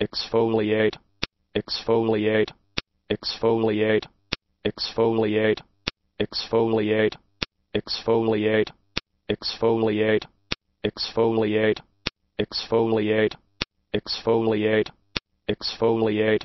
exfoliate, exfoliate, exfoliate, exfoliate, exfoliate, exfoliate, exfoliate, exfoliate, exfoliate, exfoliate, exfoliate